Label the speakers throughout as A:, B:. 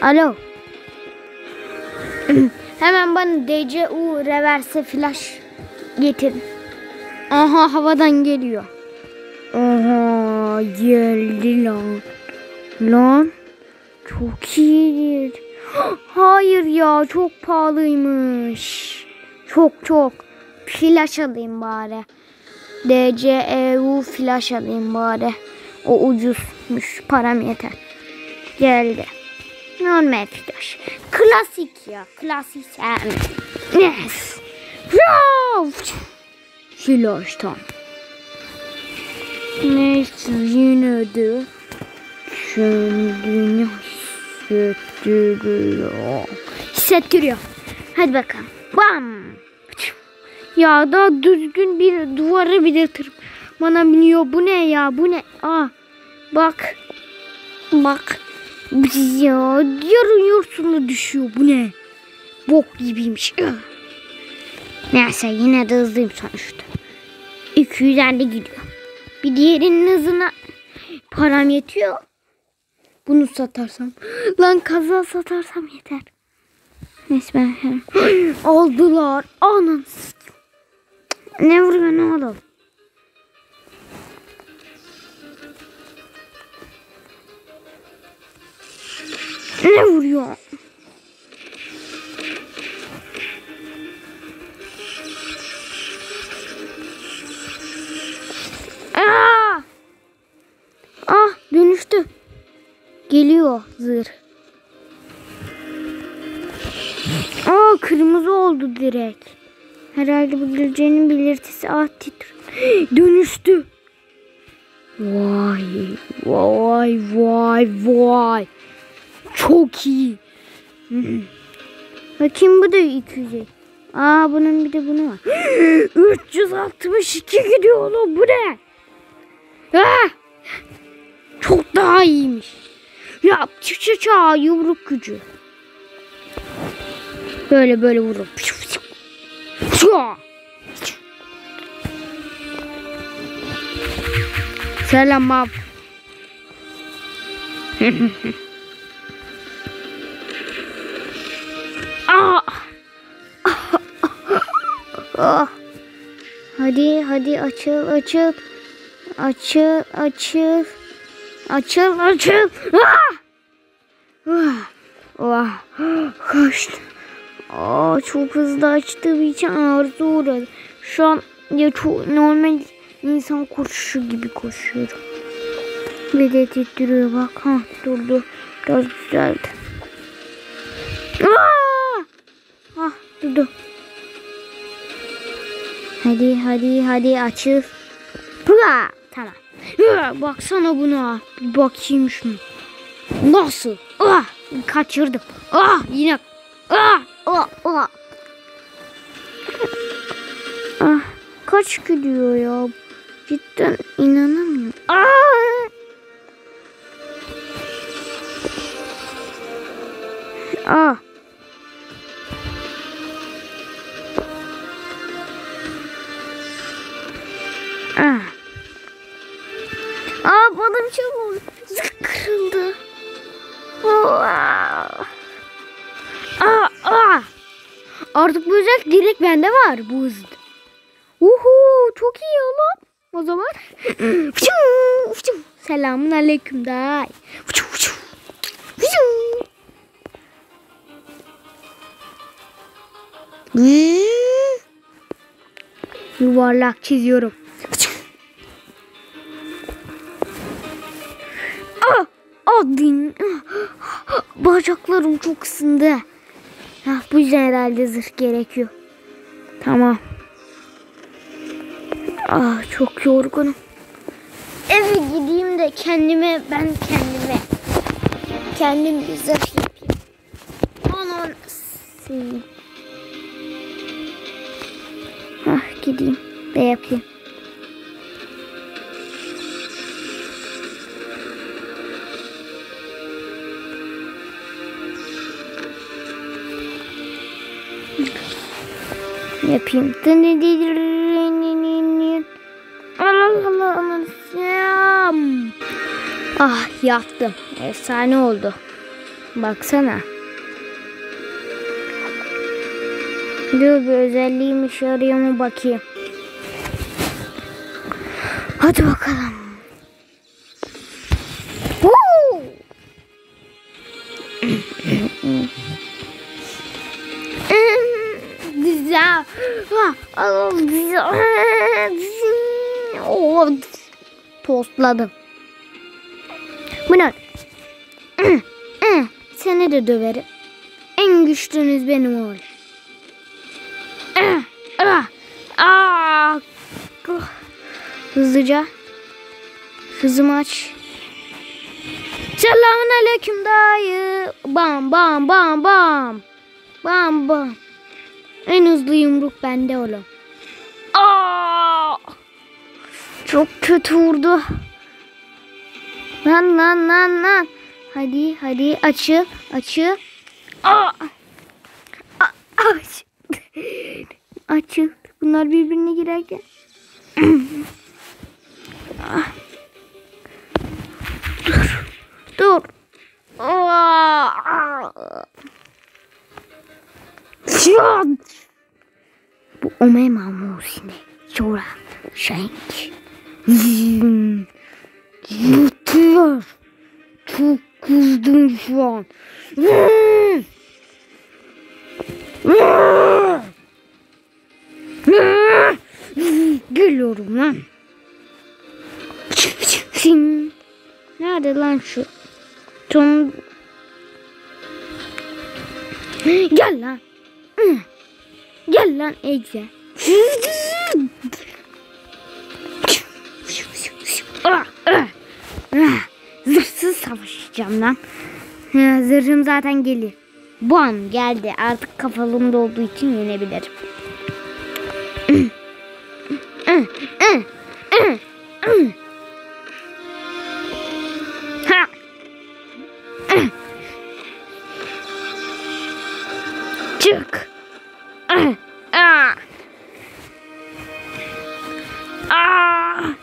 A: Alo. Hemen bana DCU reverse flash getir. Aha havadan geliyor. Aha geldi lan. Lan çok iyidir. Hayır ya çok pahalıymış. Çok çok. Flash alayım bari. DCEU flash alayım bari. O ucuzmuş. Param yeter. Geldi. Normal flash. Klasik ya. Klasik sen. Yes. Flash'tan. Neyse yine de kendini hissettiriyor. Hissettiriyor. Hadi bakalım. Bam. Ya daha düzgün bir duvarı bile tırmanabiliyor. Bu ne ya? Bu ne? Aa, bak. Bak. Ya yarın yorsunu düşüyor. Bu ne? Bok gibiymiş. Neyse yine de hızlıyım sonuçta. 250 gidiyor. Bir diğerinin hızına param yetiyor. Bunu satarsam. Lan kaza satarsam yeter. Neyse ben. Aldılar. Anan. Ne vuruyor ne oğlum? Ne vuruyor? Aa! Ah dönüştü. Geliyor zır. Aa kırmızı oldu direkt. Herhalde bu geleceğinin belirtisi ah titr. Dönüştü. Vay vay vay vay. Çok iyi. Bakayım bu da 200. Aa bunun bir de bunu var. 362 gidiyor oğlum bu ne? Ah! Çok daha iyiymiş. Ya çı ça yumruk gücü. Böyle böyle vurup. Selam abi. Ah! Hadi hadi açıl açıl. Açıl açıl. Açıl açıl. Ah! Ah! Ah! Kaçtı. Aa, çok hızlı açtığım için arıza uğradı. Şu an ya çok normal insan koşuşu gibi koşuyorum. Bir de titriyor bak. Ha durdu. Biraz güzeldi. Aa! Ah durdu. Hadi hadi hadi açıl. Hıa! Tamam. Hıa! Baksana buna. Bir bakayım şunu. Nasıl? Ah! Kaçırdım. Ah! Yine. Ah! Ah! Ah! Ah! Kaç gidiyor ya? Cidden inanamıyorum. Ah! Ah! Özellik direkt bende var bu hızda. Uhu çok iyi oğlum. O zaman selamun aleyküm day. Yuvarlak çiziyorum. Fıçım. Ah, ah, din. Ah, Bacaklarım çok ısındı. Ah, bu yüzden herhalde zırh gerekiyor. Tamam. Ah çok yorgunum. Eve gideyim de kendime ben kendime kendim bir zırh yapayım. Anan seni. Ah gideyim de yapayım. Yapayım. Ah yaptım. Efsane oldu. Baksana. Dur bir özelliğim işe yarıyor mu bakayım. Hadi bakalım. Güzel. Oh, tostladım. Bu ne? Seni de döverim. En güçlünüz benim oğlum. Hızlıca. Hızımı aç. Selamun aleyküm dayı. Bam bam bam bam. Bam bam. En hızlı yumruk bende oğlum. Aa! Çok kötü vurdu. Lan lan lan lan. Hadi hadi açıl açıl. Aa! A- aç. Açıl. Bunlar birbirine girerken. Bu Omema Musine. Sonra Şenk. Yeter. Çok kızdım şu an. Geliyorum lan. Nerede lan şu? Son... Gel lan. Lan Ece. Zırhsız savaşacağım lan. Zırhım zaten gelir. Bam geldi. Artık kafalımda olduğu için yenebilirim. Ah. Ah.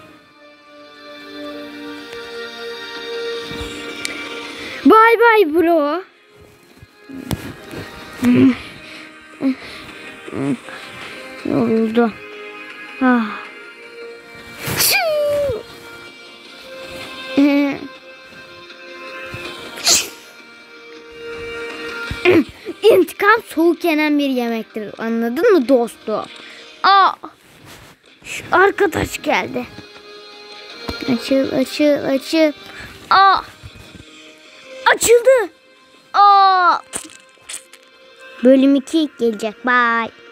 A: Bye bye bro. Yoruldu. Ah. Soğuk yenen bir yemektir. Anladın mı dostu? Aa, şu arkadaş geldi. Açıl, açıl, açıl. Aa, açıldı. Aa. Bölüm 2 gelecek. Bye.